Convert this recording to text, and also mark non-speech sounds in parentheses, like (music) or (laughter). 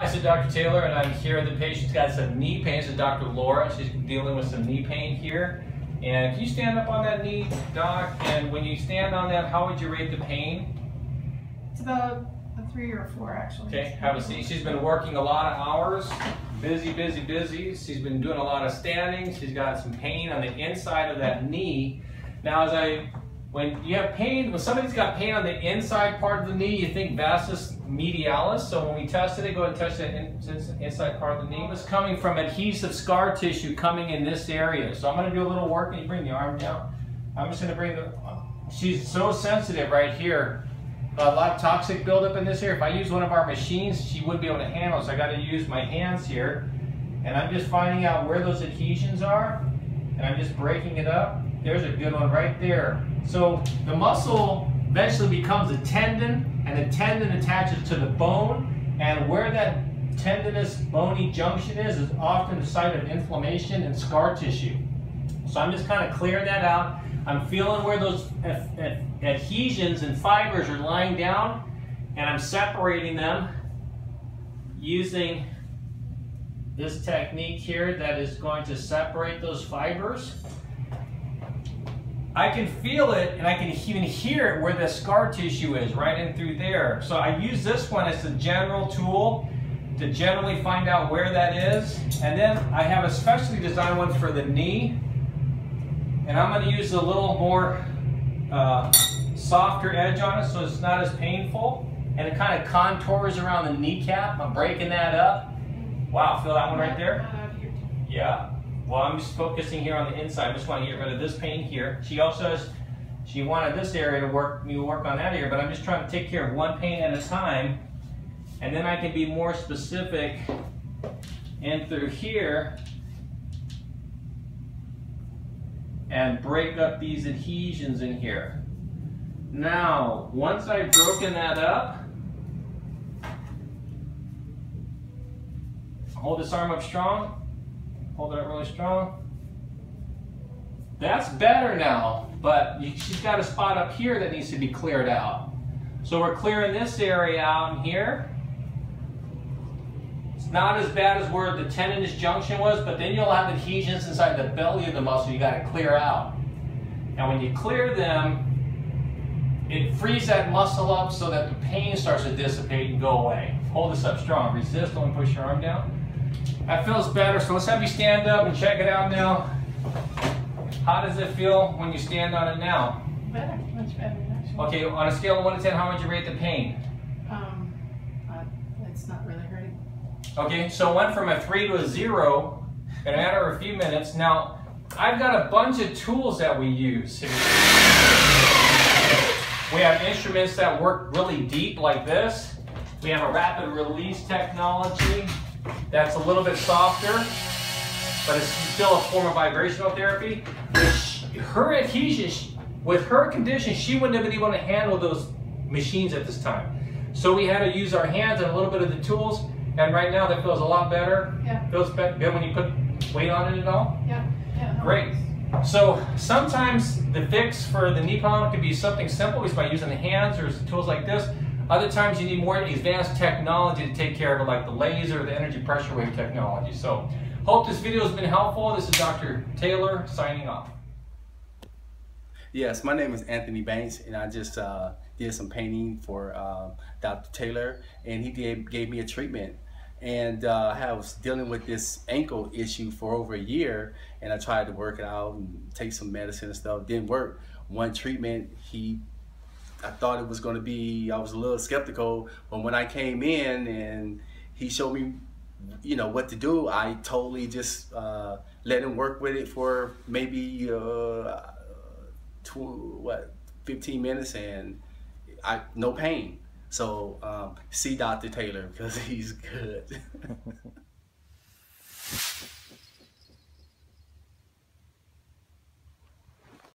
Hi, this is Dr. Taylor, and I'm here. The patient's got some knee pain. This is Dr. Laura. She's dealing with some knee pain here. And can you stand up on that knee, Doc? And when you stand on that, how would you rate the pain? It's about a three or a four, actually. Okay, have a seat. She's been working a lot of hours. Busy, busy, busy. She's been doing a lot of standing. She's got some pain on the inside of that knee. Now, as I when you have pain, when somebody's got pain on the inside part of the knee, you think vastus medialis. So when we tested it, go and touch the in, inside part of the knee. It was coming from adhesive scar tissue coming in this area. So I'm going to do a little work. and you bring the arm down? I'm just going to bring the, she's so sensitive right here. A lot of toxic buildup in this area. If I use one of our machines, she wouldn't be able to handle So I got to use my hands here. And I'm just finding out where those adhesions are. And I'm just breaking it up. There's a good one right there. So the muscle eventually becomes a tendon, and the tendon attaches to the bone, and where that tendinous bony junction is, is often the site of inflammation and scar tissue. So I'm just kind of clearing that out. I'm feeling where those adhesions and fibers are lying down, and I'm separating them using this technique here that is going to separate those fibers. I can feel it and I can even hear it where the scar tissue is, right in through there. So I use this one as a general tool to generally find out where that is. And then I have a specially designed one for the knee. And I'm going to use a little more uh, softer edge on it so it's not as painful. And it kind of contours around the kneecap. I'm breaking that up. Wow, feel that one right there? Yeah. Well, I'm just focusing here on the inside. I just want to get rid of this pain here. She also has, she wanted this area to work, me work on that area, but I'm just trying to take care of one pain at a time. And then I can be more specific in through here and break up these adhesions in here. Now, once I've broken that up, hold this arm up strong, Hold it up really strong. That's better now, but she's got a spot up here that needs to be cleared out. So we're clearing this area out here. It's not as bad as where the tendinous junction was, but then you'll have adhesions inside the belly of the muscle you got to clear out. Now when you clear them, it frees that muscle up so that the pain starts to dissipate and go away. Hold this up strong. Resist, don't push your arm down. That feels better, so let's have you stand up and check it out now. How does it feel when you stand on it now? Better, much better actually. Okay, on a scale of 1 to 10, how would you rate the pain? Um, uh, it's not really hurting. Okay, so it went from a 3 to a 0 in a matter of a few minutes. Now, I've got a bunch of tools that we use. We have instruments that work really deep like this. We have a rapid release technology that's a little bit softer, but it's still a form of vibrational therapy. Her adhesion, with her condition, she wouldn't have been able to handle those machines at this time. So we had to use our hands and a little bit of the tools, and right now that feels a lot better. Yeah. Feels better when you put weight on it at all? Yeah. yeah Great. So sometimes the fix for the knee problem could be something simple, is by using the hands or tools like this. Other times you need more advanced technology to take care of it, like the laser, the energy pressure wave technology. So hope this video has been helpful. This is Dr. Taylor signing off. Yes, my name is Anthony Banks, and I just uh, did some painting for uh, Dr. Taylor, and he gave, gave me a treatment. And uh, I was dealing with this ankle issue for over a year, and I tried to work it out and take some medicine and stuff. Didn't work. One treatment, he I thought it was going to be, I was a little skeptical, but when I came in and he showed me, you know, what to do, I totally just uh, let him work with it for maybe, uh, two, what, 15 minutes and I no pain. So um, see Dr. Taylor because (laughs) he's good. (laughs)